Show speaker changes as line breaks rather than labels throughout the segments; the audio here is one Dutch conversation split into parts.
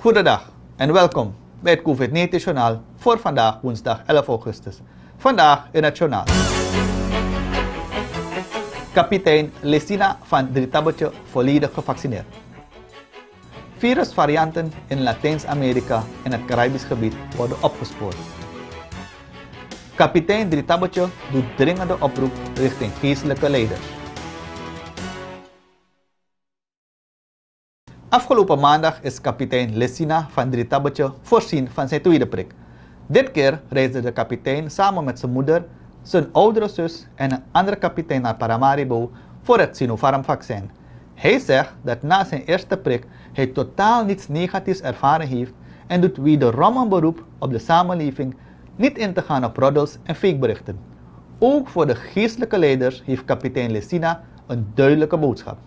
Goedendag en welkom bij het COVID-19 Journaal voor vandaag woensdag 11 augustus. Vandaag in het journaal. Kapitein Lesina van Drietabeltje volledig gevaccineerd. Virusvarianten in Latijns-Amerika en het Caribisch gebied worden opgespoord. Kapitein Drietabeltje doet dringende oproep richting geestelijke leiders. Afgelopen maandag is kapitein Lessina van Drietabeltje voorzien van zijn tweede prik. Dit keer reisde de kapitein samen met zijn moeder, zijn oudere zus en een andere kapitein naar Paramaribo voor het Sinopharm-vaccin. Hij zegt dat na zijn eerste prik hij totaal niets negatiefs ervaren heeft en doet wederom een beroep op de samenleving niet in te gaan op roddels en fakeberichten. Ook voor de geestelijke leiders heeft kapitein Lessina een duidelijke boodschap.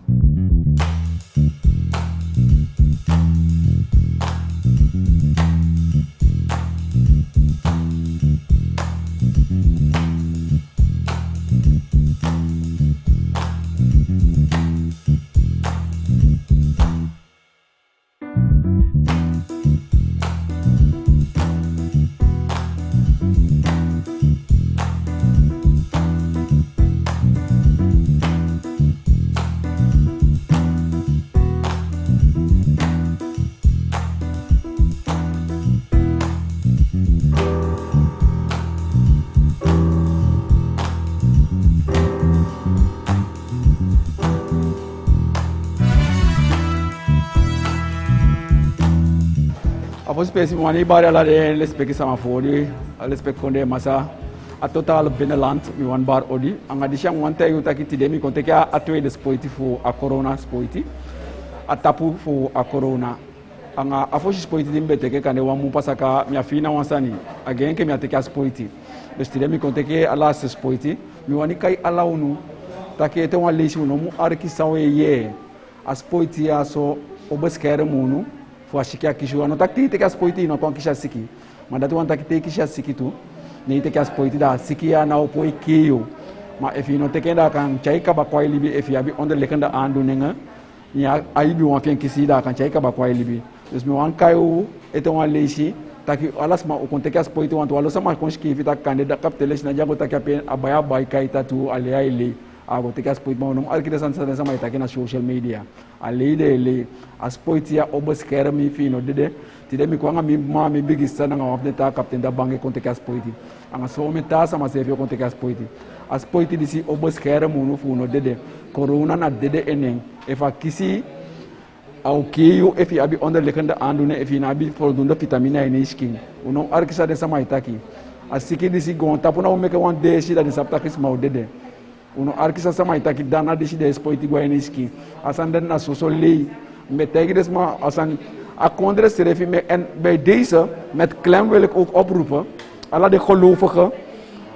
Apos spesi wani bari ala de lespeki sama fodi, lespek konde masa a total binnenland mi wan bar odi. Anga di shang wan tayu taki tide mi konte kia a twee de spoiti fu a corona spoiti. A tapu fu a corona. Anga a foshi spoiti di mbete ke kane wan mu pasaka mi afina wan sani. A gen ke mi ateke a spoiti. Dus tide mi konte ke ala se spoiti. Mi wani kai ala unu. Taki ete wan leisi unu mu arki sawe ye. A spoiti a so obeskere munu. fo ashiki akishu ano tak te kas poiti no ton kisha siki manda tu anta te kisha siki tu. Ni te kas poiti da siki ya na opoi kiyo ma efi no te kenda kan chai ka ba kwai libi efi abi onder lekenda andu nenga ya ai bi wan fen kisi da kan chai ka ba kwai libi. Dus mi wan kayo ete wan taki alas ma o konte kas poiti wan to alo sama kon ski vita kandida kap telesh na jago taki apen abaya bai kai tatu ale ago te kas poiti ma no arkida san san sama itake na social media. Alide ele aspoiti ya obes kera mi fino dede tide mi kwanga mi ma mi bigi sana nga wapne ta kapten da bange konte ka aspoiti anga so mi ta sama se fio konte ka aspoiti aspoiti disi obes kera munu funo dede corona na dede eneng efa kisi au kiyo efi abi onder lekende andune efi na abi voldoende vitamine ene skin uno arkisa de sama itaki asiki disi gon tapuna umeke wan deshi da disapta kisma dede uno arkisa sama itaki dana disi de spoiti skin asan den na soso lei. Met tegen maar als een akondre serefi en bij deze met klem wil ik ook oproepen. Alle de gelovigen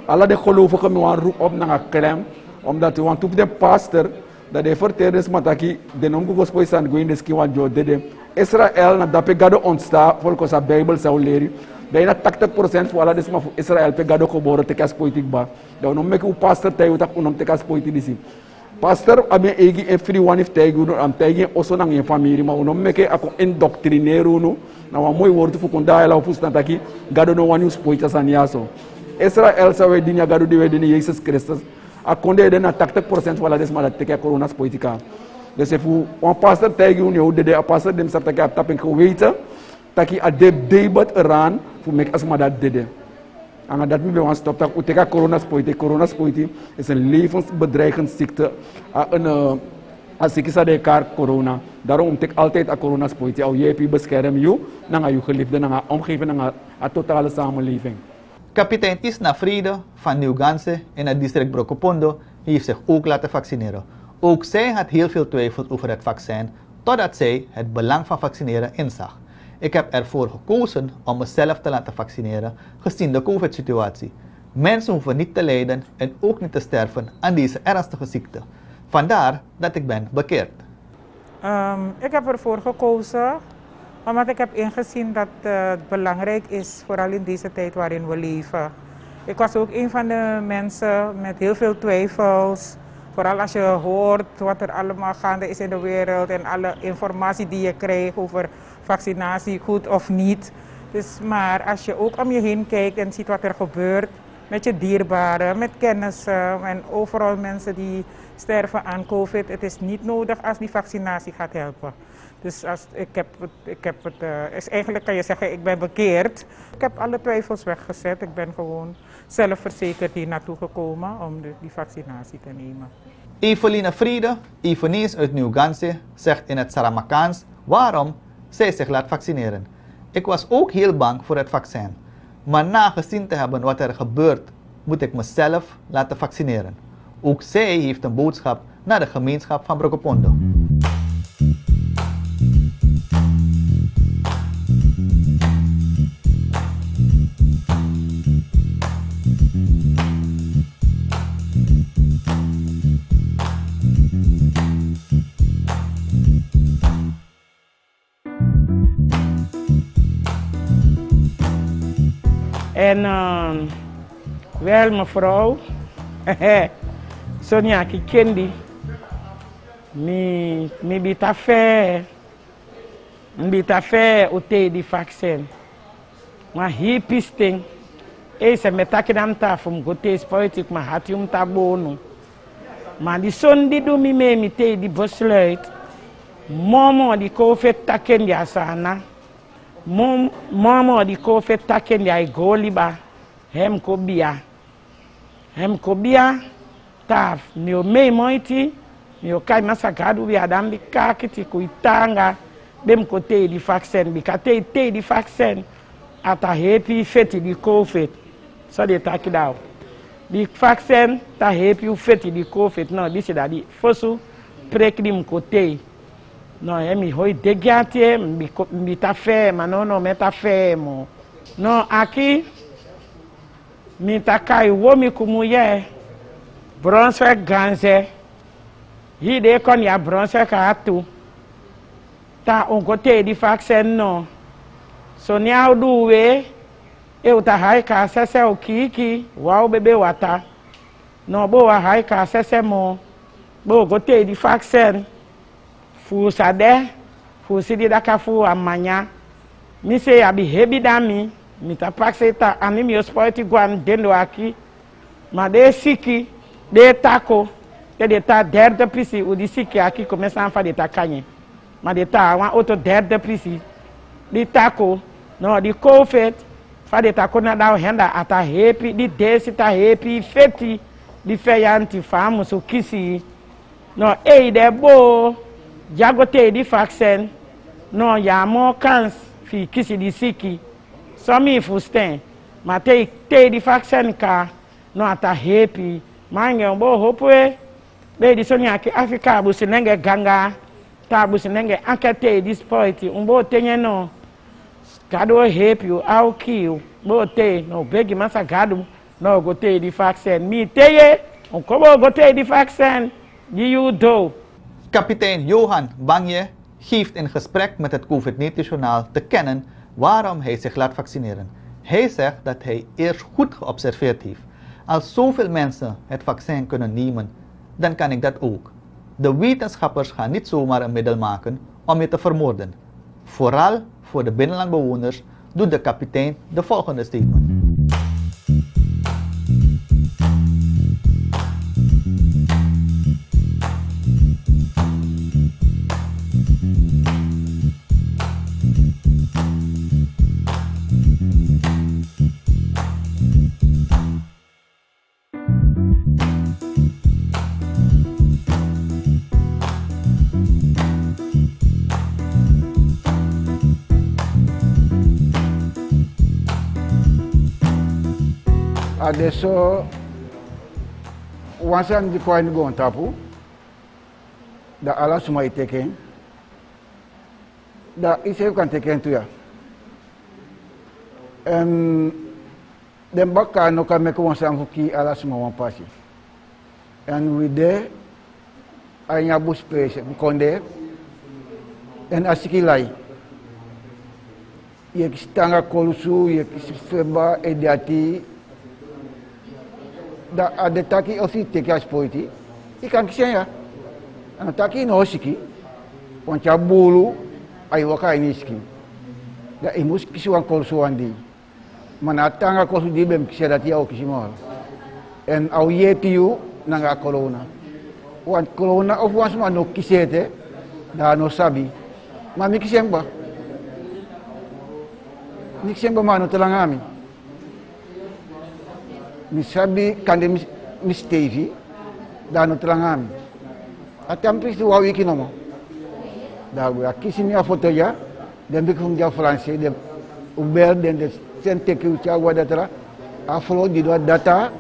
alle de gelovigen me roep op naar klem omdat we want de pastor dat de verterders mataki de nom go spoi san goinde ski wan jo dede. Israël na dape gado onsta volgens a Bible zou leren bijna 80% voor alle desma Israël pe gado boro te kas politik ba. Da no mek u pastor tay utak unom te kas politik disi. Pastor abe egi e free one if tegi no am tegi oso nang family ma. Uno meke ako indoctrinero no na wa moy wortu fu kunda la fu sta taki gado no Israel sa we dinya gado de we dini Jesus Christus. A konde de na taktek percent wala des mala teke corona spoitika de se fu on pastor tegi uno de de pastor dem sa taki ko weita taki a de debat iran fu mek asma dat dede En dat we want stop dat uteka corona spoiti. Corona spoiti is een levensbedreigend ziekte. Een als ik de kaart corona. Daarom ik altijd aan corona spoiti. Al je bescherm je, naar je geliefde, naar je omgeving, naar de totale samenleving.
Kapitein Isna Friede van Nieuwganse in het district Brokopondo heeft zich ook laten vaccineren. Ook zij had heel veel twijfels over het vaccin, totdat zij het belang van vaccineren inzag. Ik heb ervoor gekozen om mezelf te laten vaccineren gezien de COVID-situatie. Mensen hoeven niet te lijden en ook niet te sterven aan deze ernstige ziekte. Vandaar dat ik ben bekeerd.
Um, ik heb ervoor gekozen omdat ik heb ingezien dat uh, het belangrijk is, vooral in deze tijd waarin we leven. Ik was ook een van de mensen met heel veel twijfels. Vooral als je hoort wat er allemaal gaande is in de wereld en alle informatie die je krijgt over vaccinatie goed of niet. Dus, maar als je ook om je heen kijkt en ziet wat er gebeurt met je dierbaren, met kennissen en overal mensen die sterven aan COVID. Het is niet nodig als die vaccinatie gaat helpen. Dus als, ik heb het, ik heb het uh, is eigenlijk kan je zeggen, ik ben bekeerd. Ik heb alle twijfels weggezet. Ik ben gewoon zelfverzekerd hier naartoe gekomen om die vaccinatie te nemen.
Eveline Friede, Eveneens uit Nieuw-Ganse, zegt in het Saramakaans waarom zij zich laat vaccineren. Ik was ook heel bang voor het vaccin. Maar na gezien te hebben wat er gebeurt, moet ik mezelf laten vaccineren. Ook zij heeft een boodschap naar de gemeenschap van Brokopondo.
En um, wel mevrou, Sonia ki kendi, mi, mi bit afer, mi bit afer o te di vaksen. Ma hipis ting, e se me takin an ta fom gote spoitik ma hati um ta bonu. Ma di sondi do mi me mi te di besluit, momo di ko fet takin di asana, Mom, mama di ko fe taken ya e go liba hem ko bia. Hem ko bia taf ni o mei mo iti ni o kai masa kadu bi adam bi kakiti ku itanga bem ko te di faksen bi ka te te di faksen ata hepi feti di ko fet. So de taki daw. Di faksen ta hepi u feti di ko fet. Non, di se da di fosu prek di mko te. no eh, emi hoi degiate eh, mbita fe ma no no meta fe mo no aki mitaka iwo mi kumu ye bronze ganze. Yi de kon ya bronze ka atu. Ta ongote di faxen no. So ni audu we e uta hai ka sese okiki wa obebe wata. No bo wa hai ka sese mo. Bo gote di faxen fu sade fu sidi daka fu amanya. Mi se abi hebi dami mi ta pakse ta ani mi osporti guan dendo aqui ma de siki de tako de de ta derde prisi o di siki aqui começa a fazer ta kanye. Ma de ta uma outro derde prisi di tako no di kofet fa de ta kona da renda ata repi di desse ta repi feti di feyanti famu so kisi. No ei de bo jago te di vaccin no ya mo kans fi kisi di siki. So mi fusten ma te di vaccin ka no ata happy mange bo hopwe be di sonia ki afrika bu sinenge ganga ta bu sinenge ankete di sport umbo tenye no gado happy au kill bo te no begi masa gado no go te di vaccin mi teye on kobo go te di vaccin you do
Kapitein Johan Banje geeft in gesprek met het COVID-19-journaal te kennen waarom hij zich laat vaccineren. Hij zegt dat hij eerst goed geobserveerd heeft. Als zoveel mensen het vaccin kunnen nemen, dan kan ik dat ook. De wetenschappers gaan niet zomaar een middel maken om je te vermoorden. Vooral voor de binnenlandbewoners doet de kapitein de volgende statement.
Adesso wansan di ko ni gon tapu da ala suma iteken da ise kan teken tu ya. Em dem bakka no kame ko wansan huki ala suma wan pasi and we there anya bus space konde en asiki lai. Ye stanga kolusu ye feba ediati da, a, de taki o si te kia spoiti, i kisia ya, taki no osiki, on cha bulu, ai waka ai da i mus kisi kol suan di, mana tanga kol su di bem kisia da tia o kisi mor, en au ye piu nanga kolona, wan kolona o wan suma no kisia te, da no sabi, ma mi kisia mba. Nik sembo mano mi sabi kande mistake dano telangami atampi si wawi kinomo dagu akisi mi afoto ya dem bi kum jaw français dem ubel den de sente ki ci agwa datara aflo di do data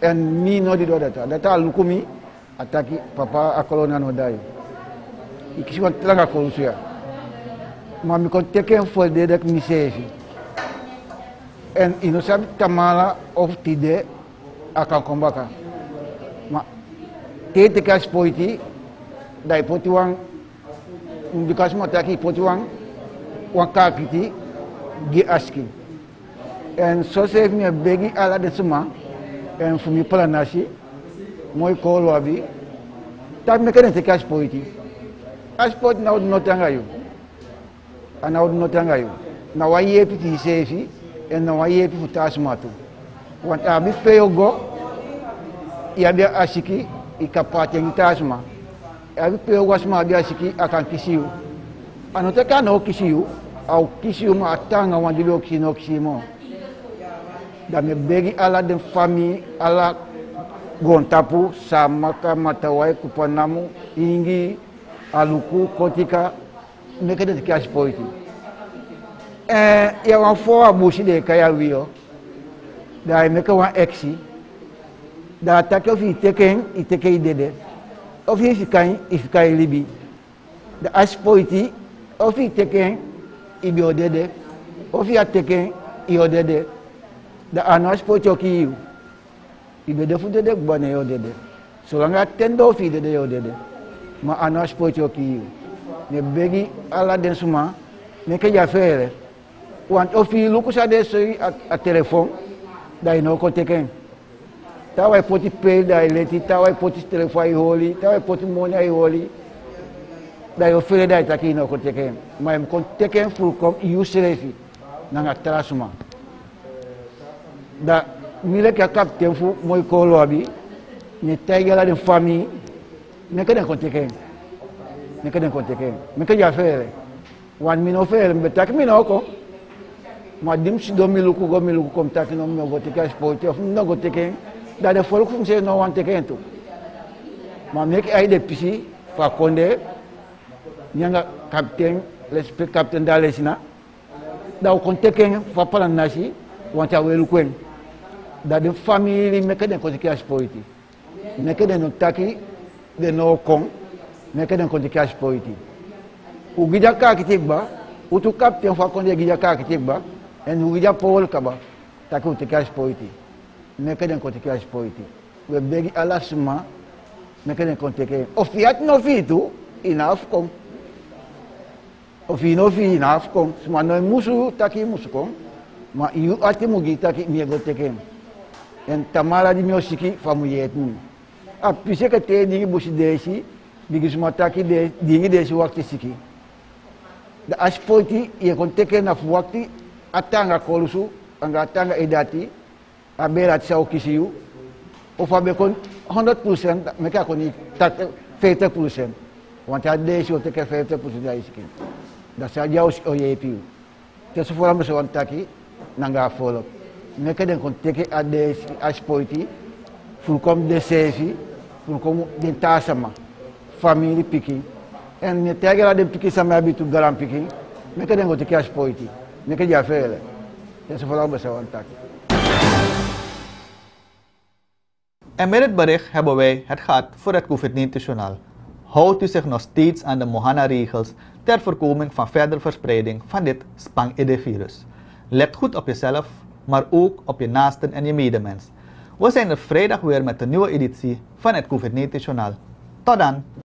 en mi no di do data. Data lukumi ataki papa akolona no dai. Ikisi won telanga ko suya. Mami kon teke fo de dak mi sefi en inosabi tamala of tide akan kombaka. Ma tete kas poiti dai poti wang bikas mo taki poti wang wang kakiti gi aski. En so sef mi begi ala de suma en fumi planasi moy ko lobi tak me kene te kas poiti. Kas poiti na od notanga yu. Ana od notanga yu. Na wa yepi ti sefi en na wa yepi futas wanta ah, mi peyo go yabi asiki ikapate ntasma yabi peyo wasma abi asiki akan kisiu anote kana o kisiu au kisiu ma atanga wandili o kino kisimo dame begi ala den fami ala gontapu samaka matawai kupanamu ingi aluku kotika ne kedet kiasi poiti eh, yawan fo abusi de kaya daanaka waa egg si daa take of itekeen itekee dede of ifikan ifikan libi da aspoiti of itekeen ibi odede of iatekeen iodede da anu aspoiti oki yiwu ibede fun dede gbọna ya odede solanga tendo of idede ya odede ma anu aspoiti oki yiwu ne begi ala aladensuma ne keja fere. Want of ilukusa de soyi a, a telefon. that you know could take him. That way put it pay, that you let it, that way put it still for you holy, that way put money you holy. That you feel that that you know could take him. My could take him full come you seriously. Nanga trasuma. Da mile ka captain fu moy ko lobi ni taygala de famille ne ka den ko take him. Ne ka den ko take him. Me ka ya fere. Wan mino fere, me tak mino ko. Madim si domiluku gomiluku kom taki no meu goteke as poite of no goteke da de não vai se no ante kento. Ma mek ai de pisi fa konde nyanga captain respect captain da lesina da o konteke para a nasi wanta welu kwen. Da de family mek de goteke as poite. Mek de no taki de no kon mek de goteke as poite. O gidaka kitikba, o tu captain fa konde gidaka kitikba enuja Paul kaba taku tikas poiti meke den kontikas poiti we Suma, o meke den kontike ofiat no fitu inafkom ofi no fi inafkom sma no musu taki muskom ma iu ati mugi taki miego tekem en tamara di miosiki famuyetni a pisaka te dingi busi desi digi sma taki de dingi desi wakti siki. É aspoiti ye kontike na wakti atanga kolusu, anga atanga edati, abera sa okisiu of abe kon 100% mereka kon 50% want ada desi o teke 50% da iskin da sa jaus o yepiu te so fora mo so taki nanga follow. Mereka den kon teke ade aspoiti ful kom de sefi ful kom den tasama family picking. En ne tegela den picking sama abitu garam picking mereka den kon teke aspoiti mereka ja fele te so fora mo so taki
En met het bericht hebben wij het gehad voor het COVID-19-journaal. Houdt u zich nog steeds aan de Mohana-regels ter voorkoming van verdere verspreiding van dit spang-virus. Let goed op jezelf, maar ook op je naasten en je medemens. We zijn er vrijdag weer met een nieuwe editie van het COVID-19-journaal. Tot dan!